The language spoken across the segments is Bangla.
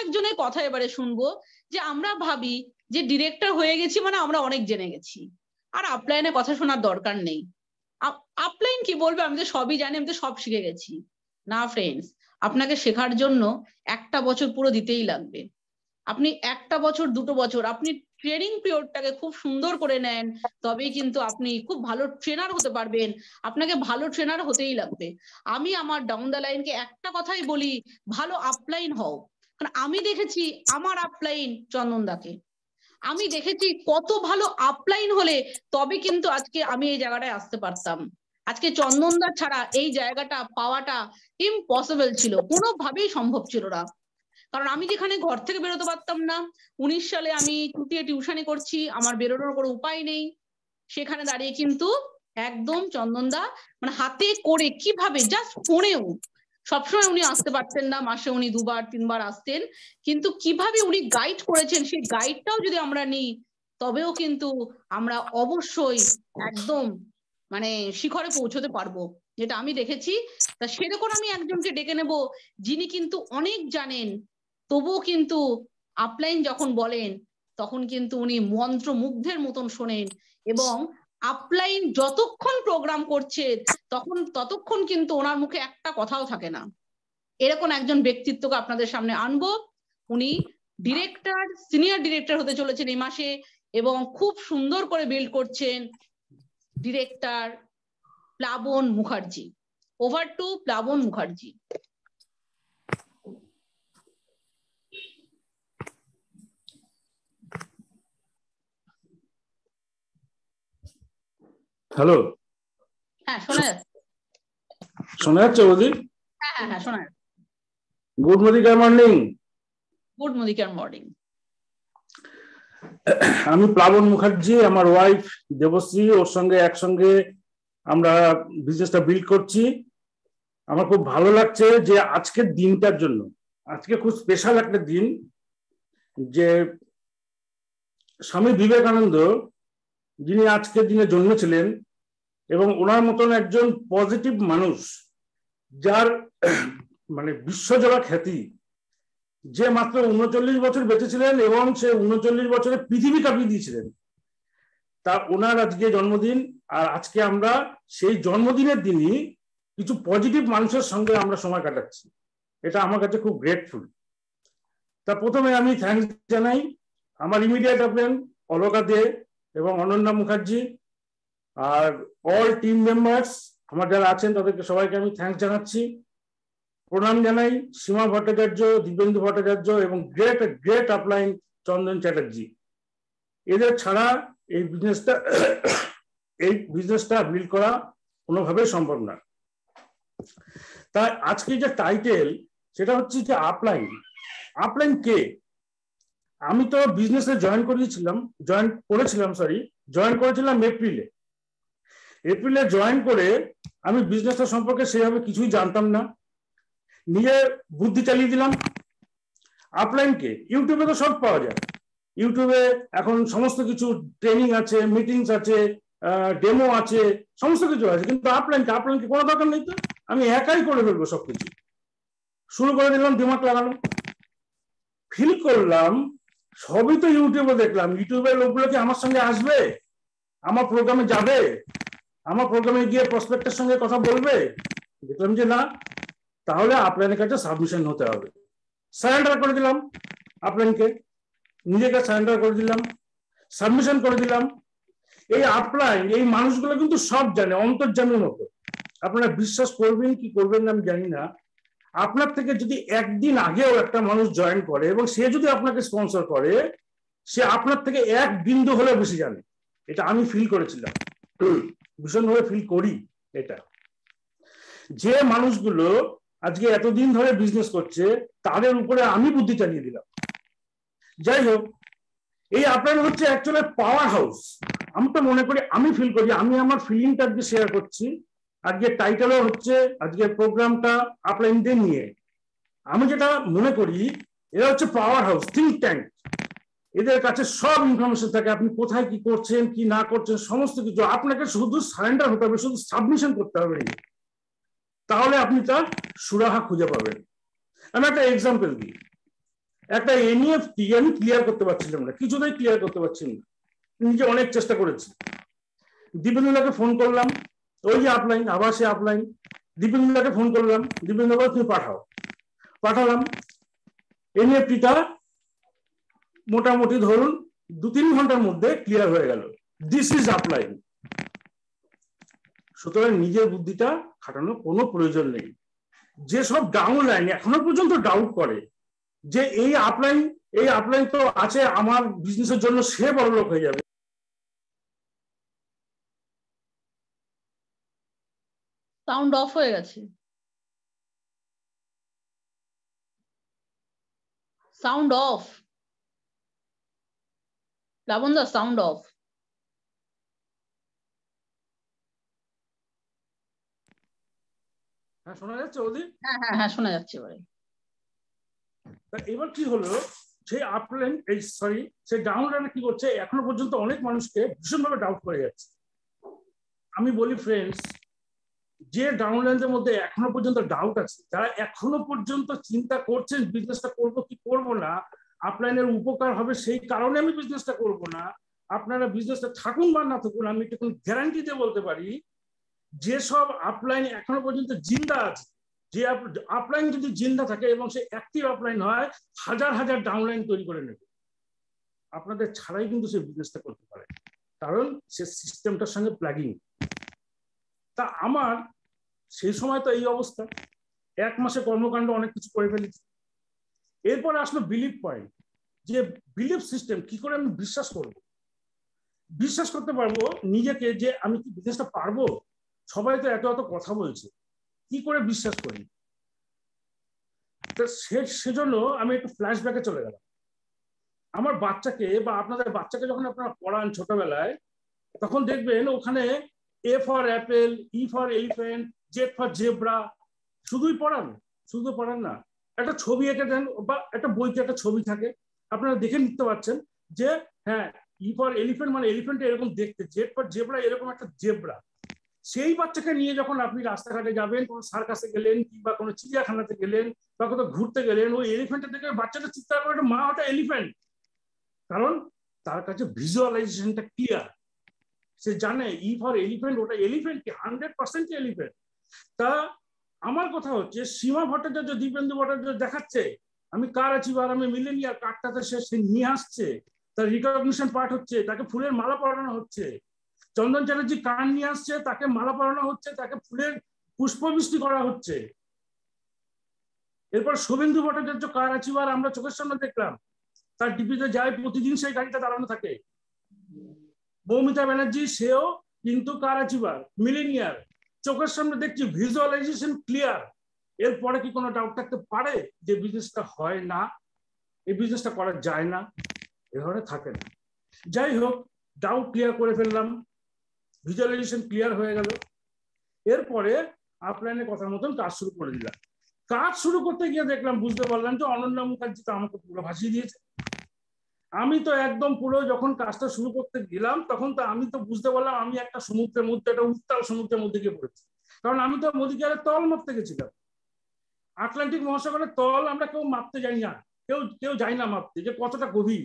একজনের কথা এবারে শুনব, যে আমরা ভাবি যে ডিরেক্টর হয়ে গেছি মানে আমরা অনেক জেনে গেছি। আর আপলাইনে কথা শোনার দরকার নেই। আপলাইন কি বলবে? আমি তো সবই জানি, আমি তো সব শিখে গেছি। না ফ্রেন্ডস আপনাকে শেখার জন্য একটা বছর পুরো দিতেই লাগবে। আপনি একটা বছর, দুটো বছর, আপনি ট্রেনিং পিরিয়ডটাকে খুব সুন্দর করে নেন, তবেই কিন্তু আপনি খুব ভালো ট্রেনার হতে পারবেন। আপনাকে ভালো ট্রেনার হতেই লাগবে। আমি আমার ডাউন দ্য লাইনকে একটা কথাই বলি, ভালো আপলাইন হও। কারণ আমি দেখেছি আমার আপলাইন চন্দনদাকে আমি দেখেছি কত ভালো আপলাইন হলে তবে কিন্তু আজকে আমি এই জায়গাটায় আসতে পারতাম। আজকে চন্দনদা ছাড়া এই জায়গাটা পাওয়াটা ইম্পসিবল ছিল কোনোভাবেই সম্ভব ছিল না। কারণ আমি যেখানে ঘর থেকে বেরোতে পারতাম না উনিশ সালে আমি চুটিয়ে টিউশনি করছি আমার বেরোনোর কোনো উপায় নেই। সেখানে দাঁড়িয়ে কিন্তু একদম চন্দনদা মানে হাতে করে কীভাবে জাস্ট ফোনেও সবসময় উনি আসতে পারতেন না, মাসে উনি দুবার, তিনবার আসতেন। কিন্তু কীভাবে উনি গাইড করেছেন, সেই গাইডটাও যদি আমরা নিই, তবেও কিন্তু আমরা অবশ্যই একদম মানে শিখরে পৌঁছতে পারব, যেটা আমি দেখেছি। তা সেরকম আমি একজনকে ডেকে নেব, যিনি কিন্তু অনেক জানেন, তবুও কিন্তু আপলাইন যখন বলেন, তখন কিন্তু উনি মন্ত্র মুগ্ধের মতন শোনেন এবং আপলাইন যতক্ষণ প্রোগ্রাম করছে, তখন, ততক্ষণ কিন্তু ওনার মুখে একটা কথাও থাকে না। এরকম একজন ব্যক্তিত্বকে আপনাদের সামনে আনব। উনি ডিরেক্টর সিনিয়র ডিরেক্টর হতে চলেছেন এই মাসে এবং খুব সুন্দর করে বিল্ড করছেন ডিরেক্টর প্লাবন মুখার্জি। ওভার টু প্লাবন মুখার্জি। হ্যালো হ্যাঁ শোনা যাচ্ছে। শোনা যাচ্ছে বৌদি হ্যাঁ হ্যাঁ হ্যাঁ শোনা যাচ্ছে। Good morning morning good morning আমি প্লাবন মুখার্জি আমার ওয়াইফ দেবশ্রী ওর সঙ্গে একসঙ্গে আমরা বিজনেসটা বিল্ড করছি। আমার খুব ভালো লাগছে যে আজকের দিনটার জন্য আজকে খুব স্পেশাল একটা দিন যে স্বামী বিবেকানন্দ যিনি আজকের দিনে জন্মেছিলেন এবং ওনার মতন একজন পজিটিভ মানুষ, যার মানে বিশ্বজোড়া খ্যাতি, যে মাত্র উনচল্লিশ বছর বেঁচেছিলেন এবং সে উনচল্লিশ বছরে পৃথিবী কাঁপিয়ে দিয়েছিলেন। তা ওনার আজকে জন্মদিন, আর আজকে আমরা সেই জন্মদিনের দিনই কিছু পজিটিভ মানুষের সঙ্গে আমরা সময় কাটাচ্ছি। এটা আমার কাছে খুব গ্রেটফুল তা প্রথমে আমি থ্যাংকস জানাই আমার ইমিডিয়েট আপনার অলকা দে এবং অনন্যা মুখার্জি আর অল টিম মেম্বার্স আমার যারা আছেন তাদেরকে সবাইকে আমি থ্যাংক জানাচ্ছি। প্রণাম জানাই সীমা ভট্টাচার্য দিব্যেন্দু ভট্টাচার্য এবং great great upline Chandan Chatterjee. এদের ছাড়া এই বিজনেসটা এই বিজনেসটা বিল্ড করা কোনোভাবে সম্ভব না। তাই আজকে যে টাইটেল সেটা হচ্ছে যে আপলাইন আপলাইন কে? আমি তো বিজনেসে জয়েন করিয়েছিলাম জয়েন করেছিলাম সরি জয়েন করেছিলাম এপ্রিলে এপ্রিলে জয়েন করে আমি বিজনেসটা সম্পর্কে সেভাবে কিছুই জানতাম না। নিজে বুদ্ধি চালিয়ে দিলাম। আপলাইনকে ইউটিউবে তো সব পাওয়া যায়। ইউটিউবে এখন সমস্ত কিছু ট্রেনিং আছে মিটিংস আছে ডেমো আছে, সমস্ত কিছু আছে। কিন্তু আপলাইনকে আপলাইনকে কোনো দরকার নেই তো। আমি একাই করে ফেলব সবকিছু। শুরু করে দিলাম দিমাগ লাগানো ফিল করলাম সবই তো ইউটিউবে দেখলাম। ইউটিউবের লোকগুলো কি আমার সঙ্গে আসবে? আমার প্রোগ্রামে যাবে? আমার প্রোগ্রামে গিয়ে প্রসপেক্টের সঙ্গে কথা বলবে? দেখলাম যে না, তাহলে আপলাইনের কাছে সাবমিশন হতে হবে। সারেন্ডার করে দিলাম আপনাকে। নিজেকে সারেন্ডার করে দিলাম। সাবমিশন করে দিলাম। এই আপলাইন এই মানুষগুলো কিন্তু সব জানে অন্তর্জামের মতো। আপনারা বিশ্বাস করবেন কি করবেন না আমি জানি না। আপনার থেকে যদি একদিন আগেও একটা মানুষ জয়েন করে এবং সে যদি আপনাকে স্পন্সর করে, সে আপনার থেকে এক বিন্দু হলে বেশি জানে। এটা আমি ফিল করেছিলাম। ভীষণভাবে ফিল করি এটা। যে মানুষগুলো আজকে এতদিন ধরে বিজনেস করছে, তাদের উপরে আমি বুদ্ধি চালিয়ে দিলাম। যাই হোক, এই আপনার হচ্ছে অ্যাকচুয়ালি পাওয়ার হাউস আমি তো মনে করি, আমি ফিল করি, আমি আমার ফিলিংটা আজকে শেয়ার করছি। আজকে টাইটেলও হচ্ছে, আজকে প্রোগ্রামটা আপলাইনদের নিয়ে। আমি যেটা মনে করি, এরা হচ্ছে পাওয়ার হাউস থিঙ্ক ট্যাঙ্ক এদের কাছে সব ইনফরমেশন থাকে, আপনি কোথায় কি করছেন, কি না করছেন, সমস্ত কিছু। আপনাকে শুধু সারেন্ডার হতে হবে, শুধু সাবমিশন করতে হবে। তাহলে আপনি তার সুরাহা খুঁজে পাবেন। আমি একটা এক্সাম্পল দিই। একটা এনইএফটি আমি ক্লিয়ার করতে পারছিলাম না, কিছুতেই ক্লিয়ার করতে পারছি না। নিজে অনেক চেষ্টা করেছি। দীপেন্দ্রদাকে ফোন করলাম। ওই যে আপলাইন আবার সে আপলাইন দীপেন্দ্রদাকে ফোন করলাম, দীপেন্দ্র তুমি পাঠাও। পাঠালাম। এনএফটিটা মোটামুটি ধরুন দু তিন ঘণ্টার মধ্যে ক্লিয়ার হয়ে গেল। দিস ইজ আপলাইন সুতরাং নিজের বুদ্ধিটা খাটানোর কোনো প্রয়োজন নেই। যেসব ডাউন লাইন এখনও পর্যন্ত ডাউট করে যে এই আপলাইন এই আপলাইন তো আছে, আমার বিজনেসের জন্য সে বড় লোক হয়ে যাবে। সাউন্ড অফ হয়ে গেছে। সাউন্ড অফ লাবণ দা সাউন্ড অফ হ্যাঁ শোনা যাচ্ছে ওদি হ্যাঁ হ্যাঁ হ্যাঁ শোনা যাচ্ছে এবারে। কি হলো সেই এই সরি সেই কি করছে এখনও পর্যন্ত অনেক মানুষকে ভীষণভাবে ডাউট করে যাচ্ছে। আমি বলি ফ্রেন্ডস যে ডাউনলাইনদের মধ্যে এখনও পর্যন্ত ডাউট আছে, যারা এখনও পর্যন্ত চিন্তা করছেন বিজনেসটা করব কি করব না আপলাইনের উপকার হবে সেই কারণে আমি বিজনেসটা করব না, আপনারা বিজনেসটা থাকুন বা না থাকুন, আমি একটু গ্যারান্টি দিয়ে বলতে পারি, যেসব আপলাইন এখনও পর্যন্ত জিন্দা আছে, যে আপলাইন যদি জিন্দা থাকে এবং সে অ্যাক্টিভ আপলাইন হয়, হাজার হাজার ডাউনলাইন তৈরি করে নেবে। আপনাদের ছাড়াই কিন্তু সে বিজনেসটা করতে পারে, কারণ সে সিস্টেমটার সঙ্গে প্লাগিং তা আমার সেই সময় তো এই অবস্থা। এক মাসে কর্মকাণ্ড অনেক কিছু করে ফেলেছি। এরপরে আসলো বিলিভ পয়েন্ট যে বিলিভ সিস্টেম কি করে আমি বিশ্বাস করব? বিশ্বাস করতে পারব নিজেকে যে আমি কি বিজনেসটা পারব? সবাই তো এত এত কথা বলছে, কি করে বিশ্বাস করি? সেজন্য আমি একটু ফ্ল্যাশব্যাকে চলে গেলাম। আমার বাচ্চাকে বা আপনাদের বাচ্চাকে যখন আপনারা পড়ান ছোটবেলায়, তখন দেখবেন ওখানে A for apple E for elephant Z for zebra শুধুই পড়ান, শুধু পড়ান না। একটা ছবি এঁকে দেন বা একটা বইতে একটা ছবি থাকে, আপনারা দেখে নিতে পারছেন যে হ্যাঁ ই ফর এলিফেন্ট মানে এলিফেন্ট এরকম দেখতে জেড ফর জেব্রা এরকম একটা জেব্রা সেই বাচ্চাকে নিয়ে যখন আপনি রাস্তাঘাটে যাবেন, কোনো সার্কাসে গেলেন কিংবা কোনো চিড়িয়াখানাতে গেলেন বা কোথাও ঘুরতে গেলেন, ওই এলিফেন্টের দেখে বাচ্চাটা চিৎকার করে, মা, ওটা এলিফেন্ট কারণ তার কাছে ভিজুয়ালাইজেশনটা ক্লিয়ার সে জানে, ই ফর এলিফেন্ট ওটা এলিফেন্ট কি? হান্ড্রেড পার্সেন্ট এলিফেন্ট তা আমার কথা হচ্ছে, সীমা ভট্টাচার্য, দীপেন্দু ভট্টাচার্য দেখাচ্ছে, আমি কার আছি বা আমি মিলেনিয়ার কার্ডটাতে সে সে নিয়ে আসছে, তার রিকগনিশন পার্ট হচ্ছে, তাকে ফুলের মালা পরানো হচ্ছে। চন্দন চ্যাটার্জি কান নিয়ে আসছে, তাকে মালা পরানো হচ্ছে, তাকে ফুলের পুষ্পবৃষ্টি করা হচ্ছে। এরপর শুভেন্দু ভট্টাচার্য কার আছি আমরা চোখের সামনে দেখলাম, তার ডিপিতে যায়, প্রতিদিন সেই গাড়িটা দাঁড়ানো থাকে। মৌমিতা ব্যানার্জি, সেও কিন্তু কার আচিবার মিলিনিয়ার। চোখের সামনে দেখছি ভিজুয়ালাইজেশন ক্লিয়ার এরপরে কি কোনো ডাউট থাকতে পারে যে বিজনেসটা হয় না? এই বিজনেসটা করা যায় না? এ ধরনের থাকে না। যাই হোক ডাউট ক্লিয়ার করে ফেললাম। ভিজুয়ালাইজেশন ক্লিয়ার হয়ে গেল। এরপরে আপলাইনের কথার মতন কাজ শুরু করে দিলাম। কাজ শুরু করতে গিয়ে দেখলাম, বুঝতে পারলাম যে অনন্যা মুখার্জি তো আমাকে পুরো ভাসিয়ে দিয়েছে। আমি তো একদম পুরো যখন কাজটা শুরু করতে গেলাম, তখন তো আমি তো বুঝতে পারলাম আমি একটা সমুদ্রের মধ্যে, একটা উত্তাল সমুদ্রের মধ্যে গিয়ে পড়েছি। কারণ আমি তো মোদিকেয়ারের তল মাপতে গেছিলাম। আটলান্টিক মহাসাগরের তল আমরা কেউ মাপতে যাই না। কেউ কেউ যাই না মাপতে যে কতটা গভীর।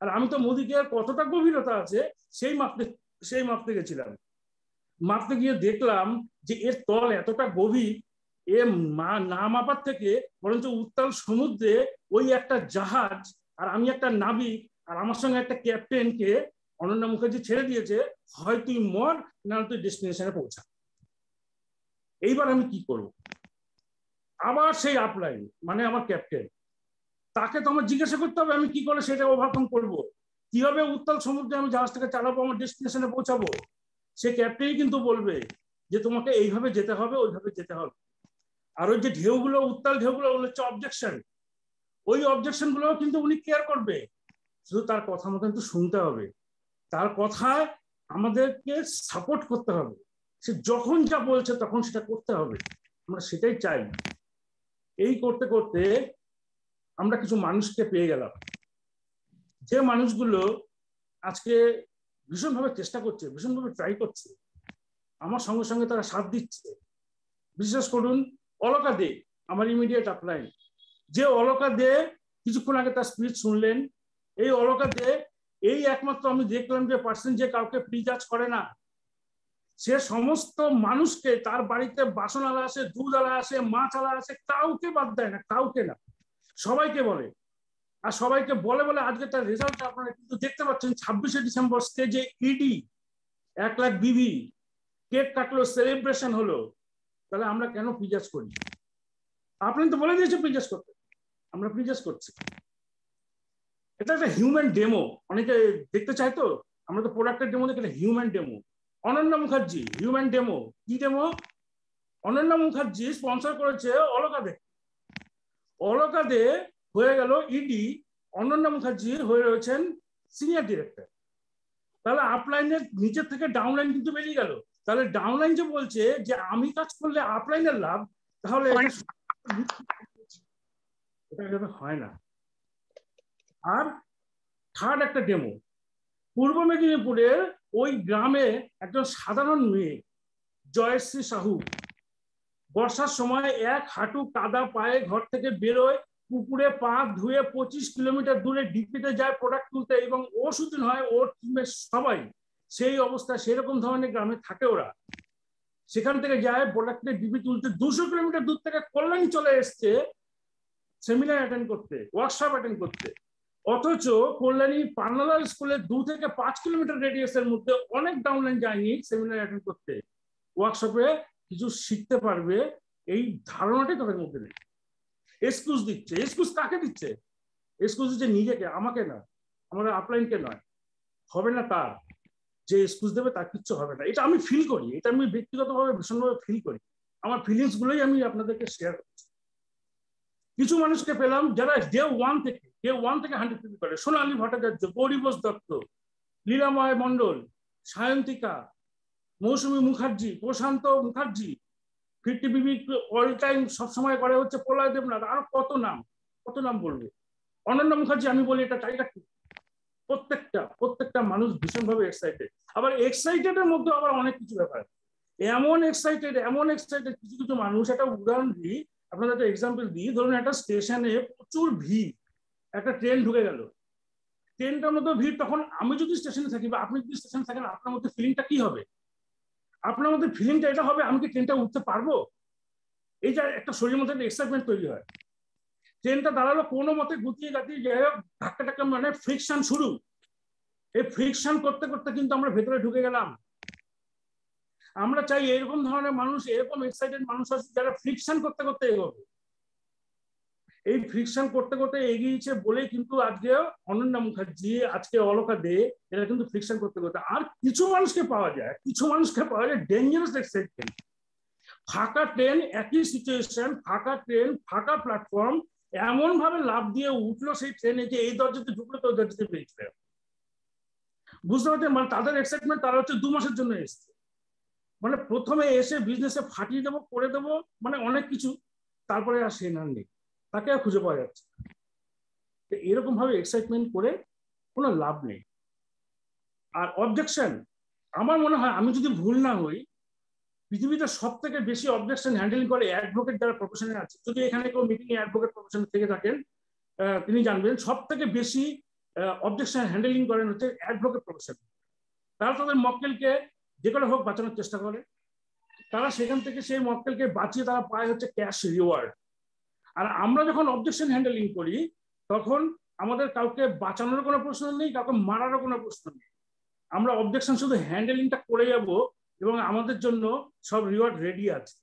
আর আমি তো মোদিকেয়ার কতটা গভীরতা আছে, সেই মাপতে সেই মাপতে গেছিলাম। মাপতে গিয়ে দেখলাম যে এর তল এতটা গভীর এ না মাপার থেকে বরঞ্চ উত্তাল সমুদ্রে ওই একটা জাহাজ আর আমি একটা নাবিক, আর আমার সঙ্গে একটা ক্যাপ্টেনকে অনন্যা মুখার্জি ছেড়ে দিয়েছে, হয় তুই মর, না তুই ডেস্টিনেশনে পৌঁছা। এইবার আমি কি করব? আবার সেই আপলাইন মানে আমার ক্যাপ্টেন তাকে তো আমার জিজ্ঞাসা করতে হবে, আমি কি করে সেটা ওভারকাম করব? কীভাবে উত্তাল সমুদ্রে আমি জাহাজটাকে চালাবো, আমার ডেস্টিনেশনে পৌঁছাবো? সে ক্যাপ্টেনই কিন্তু বলবে যে, তোমাকে এইভাবে যেতে হবে, ওইভাবে যেতে হবে। আর ওই যে ঢেউগুলো, উত্তাল ঢেউগুলো হচ্ছে অবজেকশন ওই অবজেকশনগুলো কিন্তু উনি কেয়ার করবে। শুধু তার কথা মতো কিন্তু শুনতে হবে। তার কথায় আমাদেরকে সাপোর্ট করতে হবে। সে যখন যা বলছে তখন সেটা করতে হবে। আমরা সেটাই চাই এই করতে করতে আমরা কিছু মানুষকে পেয়ে গেলাম। যে মানুষগুলো আজকে ভীষণভাবে চেষ্টা করছে, ভীষণভাবে ট্রাই করছে। আমার সঙ্গে সঙ্গে তারা সাথ দিচ্ছে। বিশেষ করুন অলকা দে আমার ইমিডিয়েট আপলাইন যে অলকা দে কিছুক্ষণ আগে তার স্পিচ শুনলেন। এই অলকা দে, এই একমাত্র আমি দেখলাম যে পার্সন যে কাউকে প্রিজাজ করে না, সে সমস্ত মানুষকে তার বাড়িতে বাসন আলা আসে দুধ আলা আসে মাছ আলা আসে, কাউকে বাদ দেয় না, কাউকে না। সবাইকে বলে। আর সবাইকে বলে বলে আজকে তার রেজাল্ট আপনারা কিন্তু দেখতে পাচ্ছেন, ছাব্বিশে ডিসেম্বর স্টেজে ইডি এক লাখ বিবি কেক কাটলো সেলিব্রেশন হলো। তাহলে আমরা কেন প্রিজাজ করি? আপনি তো বলে দিয়েছে প্রিজাজ করতে। আমরা প্রিজাজ করছি। এটা একটা হিউম্যান ডেমো অনেকে দেখতে চায় তো? আমরা তো প্রোডাক্টের ডেমো দেখি human demo Ananya Mukherjee human demo কি ডেমো অনন্যা মুখার্জি স্পন্সর করেছে অলকা দে অলকা দে হয়ে গেল ইডি অনন্যা মুখার্জি হয়ে রয়েছেন সিনিয়র ডিরেক্টর তাহলে আপলাইনের নিচের থেকে ডাউনলাইন কিন্তু বেরিয়ে গেল। তাহলে ডাউনলাইন যে বলছে যে আমি কাজ করলে আপলাইনের লাভ, তাহলে এটা হয় না। আর থার্ড একটা ডেমো পূর্ব মেদিনীপুরের ওই গ্রামে একজন সাধারণ মেয়ে, জয়শ্রী সাহু, বর্ষার সময় এক হাঁটু কাদা পায়ে ঘর থেকে বেরোয়, পুকুরে পা ধুয়ে পঁচিশ কিলোমিটার দূরে ডিপিতে যায় প্রোডাক্ট তুলতে এবং ও শুধু নয়, ওর টিমের সবাই সেই অবস্থা, সেরকম ধরনের গ্রামে থাকে ওরা। সেখান থেকে যায় প্রোডাক্টের ডিপি তুলতে। দুশো কিলোমিটার দূর থেকে কল্যাণী চলে এসছে সেমিনার অ্যাটেন্ড করতে ওয়ার্কশপ অ্যাটেন্ড করতে। অথচ কল্যাণী পান্নালাল স্কুলের দু থেকে পাঁচ কিলোমিটার রেডিয়াসের মধ্যে অনেক ডাউনলাইন যায়নি সেমিনার অ্যাটেন্ড করতে। ওয়ার্কশপে কিছু শিখতে পারবে, এই ধারণাটাই তাদের মধ্যে নেই। এক্সকিউজ দিচ্ছে। এক্সকিউজ কাকে দিচ্ছে? এক্সকিউজ দিচ্ছে নিজেকে, আমাকে না, আমাদের আপলাইনকে নয়। হবে না তার। যে এক্সকিউজ দেবে তার কিচ্ছু হবে না। এটা আমি ফিল করি। এটা আমি ব্যক্তিগতভাবে ভীষণভাবে ফিল করি। আমার ফিলিংস গুলোই আমি আপনাদেরকে শেয়ার করছি কিছু মানুষকে পেলাম যারা ডে ওয়ান থেকে ডে ওয়ান থেকে হান্ড্রেড ফিফটি করে। সোনালী ভট্টাচার্য গৌরীবোস দত্ত, লীলাময় মন্ডল সায়ন্তিকা, মৌসুমী মুখার্জি, প্রশান্ত মুখার্জি, ফিফটি বিবি অল টাইম সবসময় করে হচ্ছে প্রলয় দেবনাথ। আরও কত নাম কত নাম বলবে? অনন্য মুখার্জি, আমি বলি এটা টাইগার প্রত্যেকটা প্রত্যেকটা মানুষ ভীষণভাবে এক্সাইটেড আবার এক্সাইটেডের মধ্যে আবার অনেক কিছু ব্যাপার। এমন এক্সাইটেড এমন এক্সাইটেড কিছু কিছু মানুষ, একটা উদাহরণ দিই আপনাদের একটা এক্সাম্পল দিই ধরুন একটা স্টেশনে প্রচুর ভিড়, একটা ট্রেন ঢুকে গেল। ট্রেনটার মতো ভিড় তখন আমি যদি স্টেশনে থাকি বা আপনি যদি স্টেশনে থাকেন, আপনার মধ্যে ফিলিংটা কি হবে? আপনার মধ্যে ফিলিংটা এটা হবে, আমি কি ট্রেনটা উঠতে পারব? এই যে একটা শরীরের মধ্যে একটা এক্সাইটমেন্ট তৈরি হয়। ট্রেনটা দাঁড়াল কোনো মতে গুটিয়ে গাতিয়ে যাই হোক ধাক্কা টাক্কা মানে ফ্রিকশন শুরু। এই ফ্রিকশন করতে করতে কিন্তু আমরা ভেতরে ঢুকে গেলাম। আমরা চাই এরকম ধরনের মানুষ, এরকম এক্সাইটেড মানুষ আছে যারা ফ্রিকশন করতে করতে এগোবে। এই ফ্রিকশন করতে করতে এগিয়েছে বলে কিন্তু আজকে অনন্যা মুখার্জি, আজকে অলকা দে, এরা কিন্তু ফ্রিকশন করতে করতে, আর কিছু মানুষকে পাওয়া যায়, কিছু মানুষকে পাওয়া যায় ডেঞ্জারাস এক্সাইটমেন্ট ফাঁকা ট্রেন একই সিচুয়েশন ফাঁকা ট্রেন ফাঁকা প্ল্যাটফর্ম এমন ভাবে লাভ দিয়ে উঠল সেই ট্রেনে যে এই দরজাতে ঢুকলো, তো দরজাতে বেরিয়ে বুঝতে পারছেন? মানে তাদের এক্সাইটমেন্ট তারা হচ্ছে দু মাসের জন্য এসছে। মানে প্রথমে এসে বিজনেসে ফাটিয়ে দেবো, করে দেবো মানে অনেক কিছু। তারপরে আর সে নাম নেই। তাকে আর খুঁজে পাওয়া যাচ্ছে এরকম ভাবে এক্সাইটমেন্ট করে কোনো লাভ নেই। আর অবজেকশন আমার মনে হয় আমি যদি ভুল না হই, পৃথিবীতে সব থেকে বেশি অবজেকশন হ্যান্ডেলিং করে অ্যাডভোকেট যারা প্রফেশনে আছে। যদি এখানে কেউ মিটিং অ্যাডভোকেট প্রফেশনে থেকে থাকেন তিনি জানবেন সব থেকে বেশি অবজেকশন হ্যান্ডেলিং করেন হচ্ছে অ্যাডভোকেট প্রফেশন তারা তাদের মক্কেলকে যে করে হোক বাঁচানোর চেষ্টা করে। তারা সেখান থেকে সেই মক্কেলকে বাঁচিয়ে তারা পায় হচ্ছে ক্যাশ রিওয়ার্ড আর আমরা যখন অবজেকশন হ্যান্ডেলিং করি, তখন আমাদের কাউকে বাঁচানোর কোনো প্রশ্ন নেই, কাউকে মারারও কোনো প্রশ্ন নেই। আমরা অবজেকশন শুধু হ্যান্ডেলিংটা করে যাব এবং আমাদের জন্য সব রিওয়ার্ড রেডি আছে।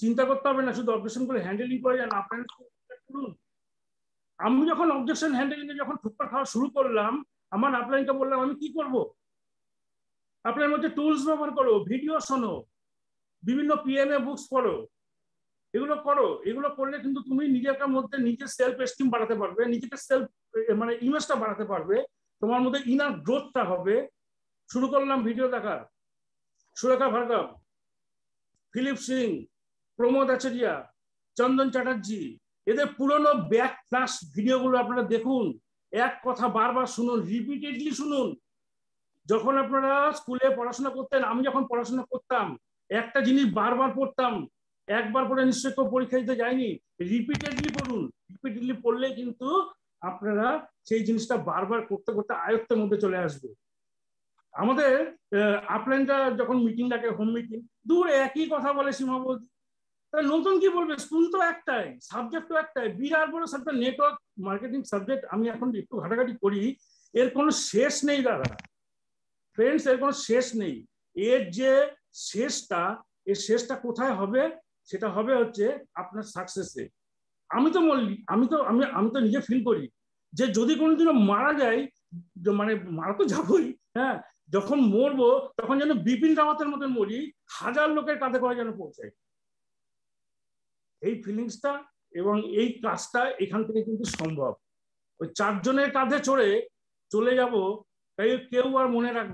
চিন্তা করতে হবে না, শুধু অবজেকশন করে হ্যান্ডেলিং করে যান আপনারা করুন। আমি যখন অবজেকশন হ্যান্ডেলিং যখন ঠুকপা খাওয়া শুরু করলাম, আমার আপলাইনকে বললাম, আমি কি করব? আপনার মধ্যে টুলস ব্যবহার করো ভিডিও শোনো, বিভিন্ন পিএমএ বুকস পড়ো, এগুলো করো, এগুলো করলে কিন্তু তুমি নিজের মধ্যে নিজের সেলফ এস্টিম বাড়াতে পারবে, নিজেকে সেলফ মানে ইমেজটা বাড়াতে পারবে, তোমার মধ্যে ইনার গ্রোথটা হবে। শুরু করলাম ভিডিও দেখা সুরেখা ভার্গব, ফিলিপ সিং, প্রমোদ আচারিয়া, চন্দন চ্যাটার্জি, এদের পুরনো ব্যাক ফ্লাশ ভিডিওগুলো আপনারা দেখুন, এক কথা বারবার শুনুন রিপিটেডলি শুনুন যখন আপনারা স্কুলে পড়াশোনা করতেন, আমি যখন পড়াশোনা করতাম, একটা জিনিস বারবার পড়তাম, একবার পড়ে নিশ্চয় কেউ পরীক্ষা দিতে যায়নি রিপিটেডলি পড়ুন রিপিটেডলি পড়লে কিন্তু আপনারা সেই জিনিসটা বারবার করতে করতে আয়ত্তের মধ্যে চলে আসবে। আমাদের আপলাইনটা যখন মিটিং ডাকে হোম মিটিং দূর একই কথা বলে সীমাবদ্ধ। নতুন কি বলবে? স্কুল তো একটাই সাবজেক্ট তো একটাই। বিরাট বড় সাবজেক্ট নেটওয়ার্ক মার্কেটিং সাবজেক্ট আমি এখন একটু ঘাটাঘাটি করি, এর কোনো শেষ নেই দাদা। ফ্রেন্ডস এর কোনো শেষ নেই। এর যে শেষটা, এর শেষটা কোথায় হবে, সেটা হবে হচ্ছে আপনার সাকসেসে আমি তো আমি তো, আমি আমি তো নিজে ফিল করি যে যদি কোনোদিনও মারা যায় মানে মারা তো যাবই হ্যাঁ? যখন মরবো, তখন যেন বিপিন রাওয়াতের মতন মরি, হাজার লোকের কাঁধে করে যেন পৌঁছায় এই ফিলিংসটা এবং এই কাজটা এখান থেকে কিন্তু সম্ভব। ওই চারজনের কাঁধে চড়ে চলে যাব, তাই কেউ আর মনে রাখবে